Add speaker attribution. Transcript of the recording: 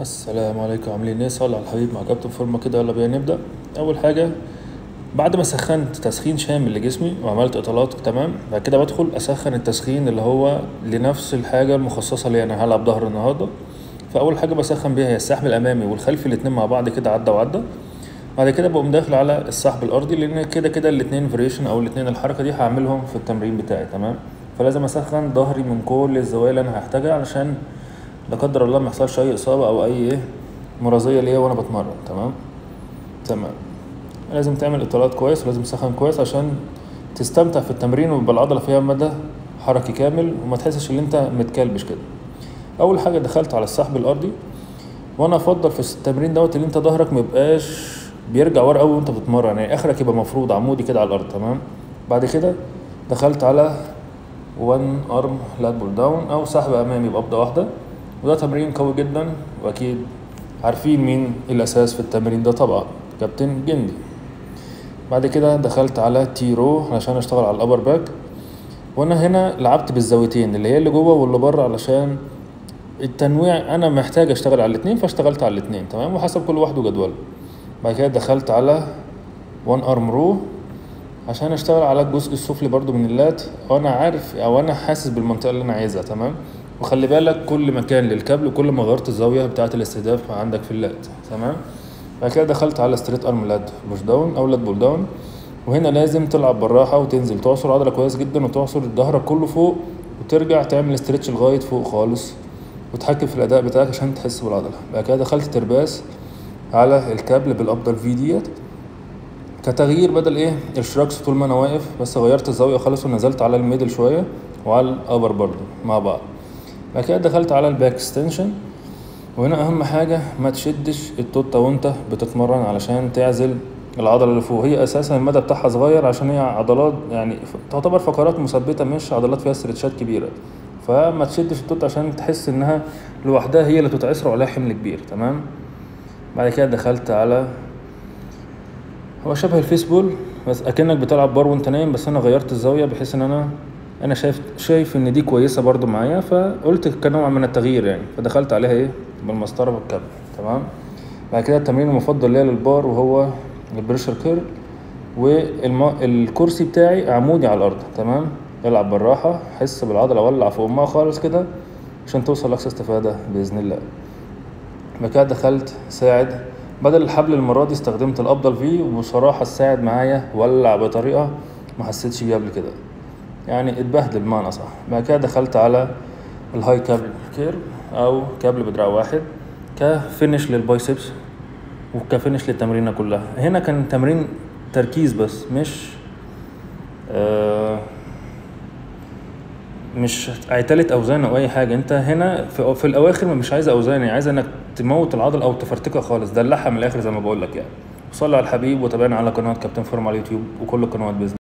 Speaker 1: السلام عليكم. عاملين إيه؟ على الحبيب مع كابتن فورمة كده. يلا بينا نبدأ. أول حاجة بعد ما سخنت تسخين شامل لجسمي وعملت إطالات تمام؟ بعد كده بدخل أسخن التسخين اللي هو لنفس الحاجة المخصصة لي أنا هلعب ظهر النهارده. فأول حاجة بسخن بيها هي السحب الأمامي والخلفي الاتنين مع بعض كده عدى وعدى. بعد كده بقوم داخل على السحب الأرضي لأن كده كده الاتنين فاريشن أو الاتنين الحركة دي هعملهم في التمرين بتاعي تمام؟ فلازم أسخن ظهري من كل الزوايا اللي أنا هحتاجها علشان لا قدر الله ما يحصلش أي إصابة أو أي إيه مرضية ليا وأنا بتمرن تمام؟ تمام. لازم تعمل إطالات كويس ولازم تسخن كويس عشان تستمتع في التمرين ويبقى العضله فيها مدى حركي كامل وما تحسش إن أنت متكلبش كده. أول حاجة دخلت على السحب الأرضي وأنا أفضل في التمرين دوت اللي أنت ظهرك ما يبقاش بيرجع ورا قوي وأنت بتتمرن يعني آخرك يبقى مفروض عمودي كده على الأرض تمام؟ بعد كده دخلت على one arm lat pulldown أو سحب أمامي بقبضه واحدة. وده تمرين قوي جدا وأكيد عارفين مين الأساس في التمرين ده طبعا كابتن جندي. بعد كده دخلت على T row علشان أشتغل على ال upper back وأنا هنا لعبت بالزاويتين اللي هي اللي جوه واللي بره علشان التنويع أنا محتاج أشتغل على الاتنين فاشتغلت على الاتنين تمام؟ وحسب كل واحد وجدوله بعد كده دخلت على one arm row عشان أشتغل على الجزء السفلي برضو من ال lat وأنا عارف أو أنا حاسس بالمنطقة اللي أنا عايزها تمام؟ وخلي بالك كل مكان للكابل وكل ما غيرت الزاوية بتاعه الاستهداف عندك في ال lat تمام؟ بعد كده دخلت على straight arm lat pushdown أو lat pulldown وهنا لازم تلعب بالراحة وتنزل تعصر عضلة كويس جدا وتعصر ظهرك كله فوق وترجع تعمل stretch لغاية فوق خالص وتحكم في الأداء بتاعك عشان تحس بالعضلة. بعد كده دخلت traps على الكابل بالأفضل في ديت. كتغيير بدل إيه؟ الشراكس طول ما أنا واقف بس غيرت الزاوية خالص ونزلت على الميدل شوية وعلى الابر برضو مع بعض. بعد كده دخلت على الباك اكستنشن وهنا أهم حاجة ما تشدش التوتة وأنت بتتمرن علشان تعزل العضلة اللي فوق. هي أساسا المدى بتاعها صغير عشان هي عضلات يعني تعتبر فقرات مثبتة مش عضلات فيها استرتشات كبيرة. فما تشدش التوت عشان تحس إنها لوحدها هي اللي تتعصر وعليها حمل كبير. تمام؟ بعد كده دخلت على هو شبه ال face pull بس أكنك بتلعب بار وأنت نايم بس أنا غيرت الزاوية بحيث إن أنا أنا شايف شايف إن دي كويسة برضو معايا فقلت كنوع من التغيير يعني. فدخلت عليها إيه؟ بالمسطرة والكابل تمام؟ بعد كده التمرين المفضل ليا للبار وهو ال preacher curl والكرسي بتاعي عمودي على الأرض. تمام؟ العب بالراحة حس بالعضلة ولع في أمها خالص كده عشان توصل لأقصى استفادة بإذن الله. بعد كده دخلت ساعد. بدل الحبل المرة دي استخدمت الأفضل فيه وبصراحة الساعد معايا ولع بطريقة ما حسيتش بيها قبل كده. يعني اتبهدل بمعنى صح. بعد كده دخلت على ال high cable curl أو كابل بدراع واحد ك finish لل biceps وك finish للتمرينة كلها. هنا كان تمرين تركيز بس مش آه مش عتالة أوزان أو أي حاجة. أنت هنا في, في الأواخر مش عايز أوزان يعني عايز إنك تموت العضل أو تفرتكها خالص. دلعها من الآخر زي ما بقول لك يعني. وصلي على الحبيب وتابعنا على قناة كابتن فورم على اليوتيوب وكل القنوات بإذن